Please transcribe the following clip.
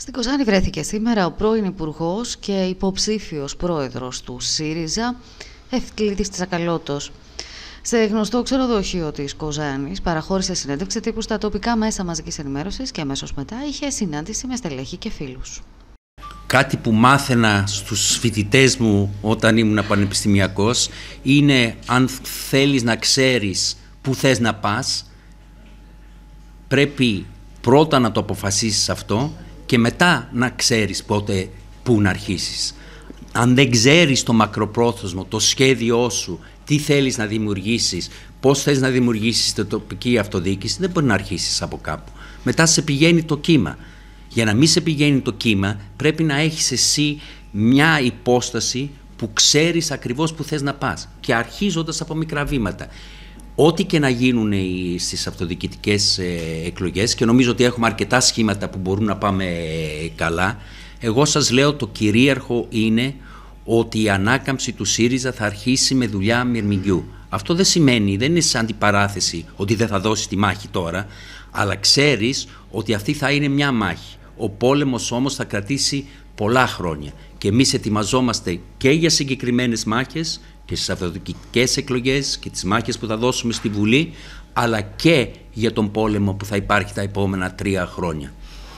Στην Κοζάνη βρέθηκε σήμερα ο πρώην Υπουργός και υποψήφιος πρόεδρος του ΣΥΡΙΖΑ, Ευκλήτης Τσακαλώτος. Σε γνωστό ξενοδοχείο της Κοζάνης, παραχώρησε συνέντευξη τύπου στα τοπικά μέσα μαζικής ενημέρωσης και αμέσως μετά είχε συνάντηση με στελέχη και φίλους. Κάτι που μάθαινα στους φοιτητές μου όταν ήμουν πανεπιστημιακός είναι αν θέλεις να ξέρεις που θες να πας πρέπει πρώτα να το αποφασίσεις αυτό και μετά να ξέρεις πότε πού να αρχίσεις. Αν δεν ξέρεις το μακροπρόθεσμο, το σχέδιό σου, τι θέλεις να δημιουργήσεις, πώς θες να δημιουργήσεις την τοπική αυτοδιοίκηση, δεν μπορεί να αρχίσεις από κάπου. Μετά σε πηγαίνει το κύμα. Για να μην σε πηγαίνει το κύμα πρέπει να έχεις εσύ μια υπόσταση που ξέρεις ακριβώς που θες να πας και αρχίζοντας από μικρά βήματα ό,τι και να γίνουν στις αυτοδιοικητικές ε, εκλογές και νομίζω ότι έχουμε αρκετά σχήματα που μπορούν να πάμε ε, καλά, εγώ σας λέω το κυρίαρχο είναι ότι η ανάκαμψη του ΣΥΡΙΖΑ θα αρχίσει με δουλειά μυρμηγκιού. Αυτό δεν σημαίνει, δεν είναι σαν αντιπαράθεση ότι δεν θα δώσει τη μάχη τώρα, αλλά ξέρεις ότι αυτή θα είναι μια μάχη. Ο πόλεμος όμως θα κρατήσει πολλά χρόνια και εμείς ετοιμαζόμαστε και για συγκεκριμένες μάχες και στις αυτοδοκικές εκλογές και τις μάχες που θα δώσουμε στη Βουλή αλλά και για τον πόλεμο που θα υπάρχει τα επόμενα τρία χρόνια.